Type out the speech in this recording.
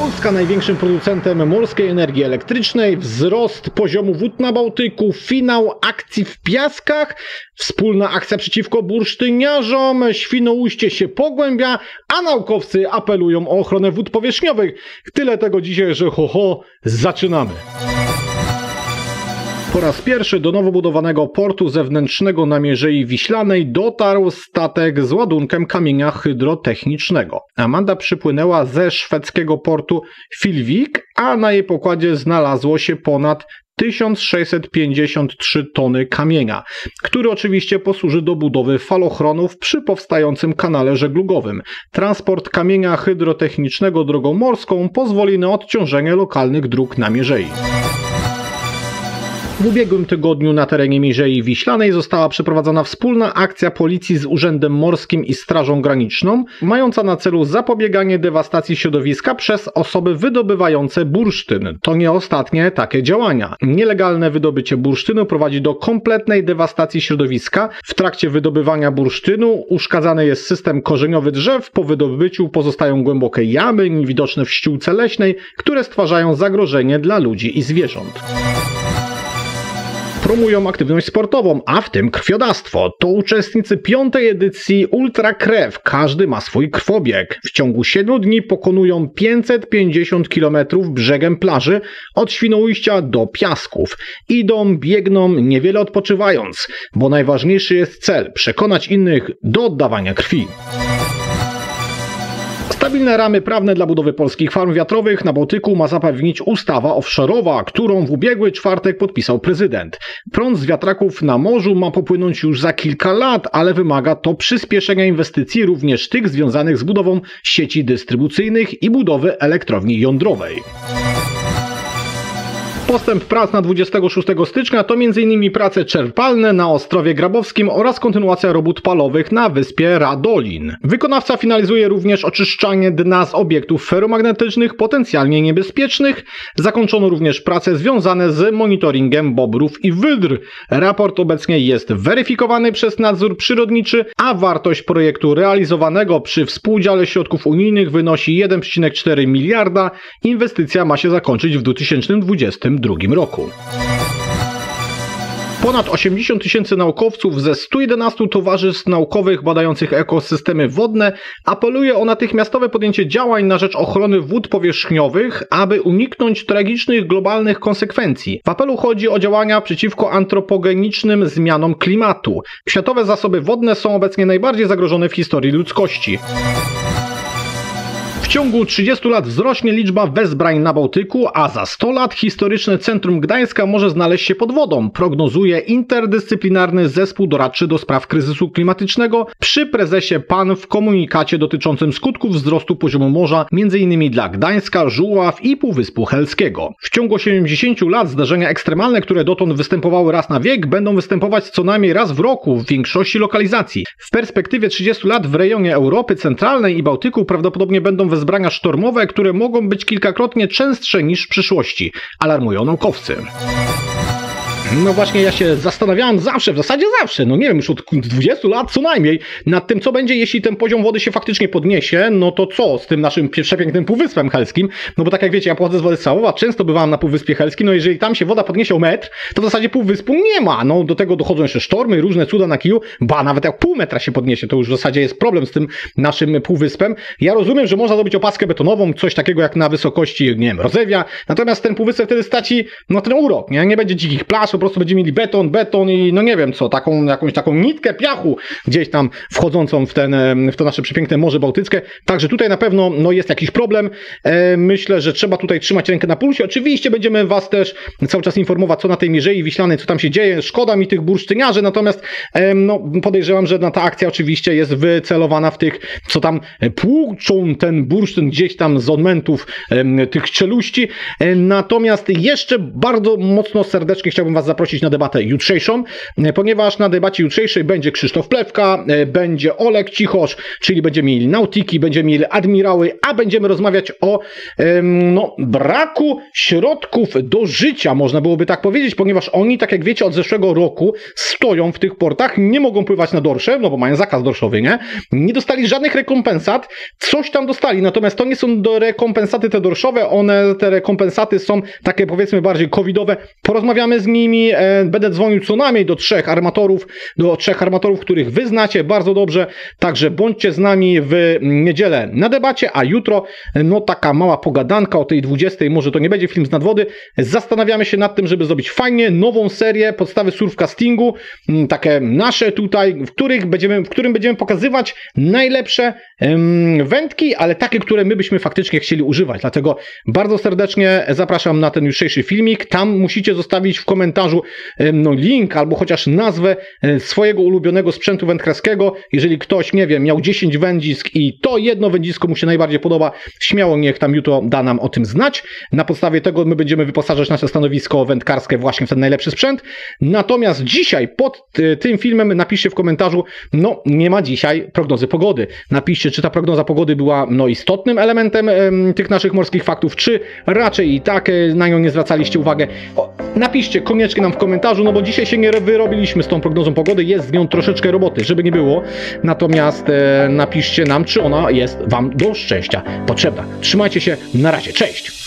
Polska największym producentem morskiej energii elektrycznej, wzrost poziomu wód na Bałtyku, finał akcji w Piaskach, wspólna akcja przeciwko bursztyniarzom, Świnoujście się pogłębia, a naukowcy apelują o ochronę wód powierzchniowych. Tyle tego dzisiaj, że ho ho, zaczynamy. Po raz pierwszy do nowo budowanego portu zewnętrznego na Mierzei Wiślanej dotarł statek z ładunkiem kamienia hydrotechnicznego. Amanda przypłynęła ze szwedzkiego portu Filvik, a na jej pokładzie znalazło się ponad 1653 tony kamienia, który oczywiście posłuży do budowy falochronów przy powstającym kanale żeglugowym. Transport kamienia hydrotechnicznego drogą morską pozwoli na odciążenie lokalnych dróg na Mierzei. W ubiegłym tygodniu na terenie Mierzei Wiślanej została przeprowadzona wspólna akcja policji z Urzędem Morskim i Strażą Graniczną, mająca na celu zapobieganie dewastacji środowiska przez osoby wydobywające bursztyn. To nie ostatnie takie działania. Nielegalne wydobycie bursztynu prowadzi do kompletnej dewastacji środowiska. W trakcie wydobywania bursztynu uszkadzany jest system korzeniowy drzew, po wydobyciu pozostają głębokie jamy, niewidoczne w ściółce leśnej, które stwarzają zagrożenie dla ludzi i zwierząt promują aktywność sportową, a w tym krwiodawstwo. To uczestnicy piątej edycji Ultra Krew. Każdy ma swój krwobieg. W ciągu 7 dni pokonują 550 km brzegiem plaży od Świnoujścia do Piasków. Idą, biegną, niewiele odpoczywając, bo najważniejszy jest cel przekonać innych do oddawania krwi. Stabilne ramy prawne dla budowy polskich farm wiatrowych na Bałtyku ma zapewnić ustawa offshore'owa, którą w ubiegły czwartek podpisał prezydent. Prąd z wiatraków na morzu ma popłynąć już za kilka lat, ale wymaga to przyspieszenia inwestycji, również tych związanych z budową sieci dystrybucyjnych i budowy elektrowni jądrowej. Postęp prac na 26 stycznia to m.in. prace czerpalne na Ostrowie Grabowskim oraz kontynuacja robót palowych na wyspie Radolin. Wykonawca finalizuje również oczyszczanie dna z obiektów feromagnetycznych potencjalnie niebezpiecznych. Zakończono również prace związane z monitoringiem bobrów i wydr. Raport obecnie jest weryfikowany przez nadzór przyrodniczy, a wartość projektu realizowanego przy współudziale środków unijnych wynosi 1,4 miliarda. Inwestycja ma się zakończyć w 2020 2022 roku. Ponad 80 tysięcy naukowców ze 111 towarzystw naukowych badających ekosystemy wodne apeluje o natychmiastowe podjęcie działań na rzecz ochrony wód powierzchniowych, aby uniknąć tragicznych globalnych konsekwencji. W apelu chodzi o działania przeciwko antropogenicznym zmianom klimatu. Światowe zasoby wodne są obecnie najbardziej zagrożone w historii ludzkości ciągu 30 lat wzrośnie liczba wezbrań na Bałtyku, a za 100 lat historyczne centrum Gdańska może znaleźć się pod wodą, prognozuje interdyscyplinarny zespół doradczy do spraw kryzysu klimatycznego przy prezesie PAN w komunikacie dotyczącym skutków wzrostu poziomu morza, m.in. dla Gdańska, Żuław i Półwyspu Helskiego. W ciągu 70 lat zdarzenia ekstremalne, które dotąd występowały raz na wiek, będą występować co najmniej raz w roku w większości lokalizacji. W perspektywie 30 lat w rejonie Europy Centralnej i Bałtyku prawdopodobnie będą wezbrane wezbrania sztormowe, które mogą być kilkakrotnie częstsze niż w przyszłości, alarmują naukowcy. No właśnie, ja się zastanawiałem zawsze, w zasadzie zawsze, no nie wiem, już od 20 lat co najmniej, nad tym, co będzie, jeśli ten poziom wody się faktycznie podniesie, no to co z tym naszym przepięknym Półwyspem Helskim? No bo tak jak wiecie, ja pochodzę z Władysławowa, często bywałem na Półwyspie Helskim, no jeżeli tam się woda podniesie o metr, to w zasadzie Półwyspu nie ma, no do tego dochodzą jeszcze sztormy, różne cuda na kiju, ba, nawet jak pół metra się podniesie, to już w zasadzie jest problem z tym naszym Półwyspem. Ja rozumiem, że można zrobić opaskę betonową, coś takiego jak na wysokości, nie wiem, Rozewia, natomiast ten Półwysep wtedy straci, no ten urok, nie? Nie będzie dzikich plaż, prostu będziemy mieli beton, beton i no nie wiem co, taką jakąś taką nitkę piachu gdzieś tam wchodzącą w, ten, w to nasze przepiękne Morze Bałtyckie. Także tutaj na pewno no, jest jakiś problem. E, myślę, że trzeba tutaj trzymać rękę na pulsie. Oczywiście będziemy Was też cały czas informować, co na tej Mierzei Wiślanej, co tam się dzieje. Szkoda mi tych bursztyniarzy, natomiast e, no, podejrzewam, że na ta akcja oczywiście jest wycelowana w tych, co tam płuczą ten bursztyn gdzieś tam z odmentów e, tych czeluści. E, natomiast jeszcze bardzo mocno serdecznie chciałbym Was zaprosić na debatę jutrzejszą, e, ponieważ na debacie jutrzejszej będzie Krzysztof Plewka, e, będzie Olek Cichosz, czyli będziemy mieli nautiki, będziemy mieli admirały, a będziemy rozmawiać o no, braku środków do życia, można byłoby tak powiedzieć, ponieważ oni, tak jak wiecie, od zeszłego roku stoją w tych portach, nie mogą pływać na dorsze, no bo mają zakaz dorszowy, nie? Nie dostali żadnych rekompensat, coś tam dostali, natomiast to nie są do rekompensaty te dorszowe, one, te rekompensaty są takie powiedzmy bardziej covidowe. Porozmawiamy z nimi, e, będę dzwonił co najmniej do trzech armatorów, do trzech armatorów, których wy znacie bardzo dobrze, także bądźcie z nami w niedzielę na debacie, a jutro no taka mała pogadanka o tej 20, może to nie będzie film z nadwody, zastanawiamy się nad tym, żeby zrobić fajnie nową serię podstawy surfcastingu, m, takie nasze tutaj, w, których będziemy, w którym będziemy pokazywać najlepsze wędki, ale takie, które my byśmy faktycznie chcieli używać. Dlatego bardzo serdecznie zapraszam na ten jutrzejszy filmik. Tam musicie zostawić w komentarzu em, no, link albo chociaż nazwę e, swojego ulubionego sprzętu wędkarskiego. Jeżeli ktoś, nie wiem, miał 10 wędzisk i to jedno wędzisko mu się najbardziej podoba, śmiało niech tam jutro da nam o tym znać. Na podstawie tego my będziemy wyposażać nasze stanowisko wędkarskie właśnie w ten najlepszy sprzęt. Natomiast dzisiaj pod y, tym filmem napiszcie w komentarzu, no nie ma dzisiaj prognozy pogody. Napiszcie, czy ta prognoza pogody była no, istotnym elementem em, tych naszych morskich faktów, czy raczej i tak e, na nią nie zwracaliście uwagę. O, napiszcie koniecznie nam w komentarzu, no bo dzisiaj się nie wyrobiliśmy z tą prognozą pogody, jest z nią troszeczkę roboty, żeby nie było. Natomiast e, napiszcie nam, czy ona jest Wam do szczęścia potrzebna. Trzymajcie się, na razie, cześć!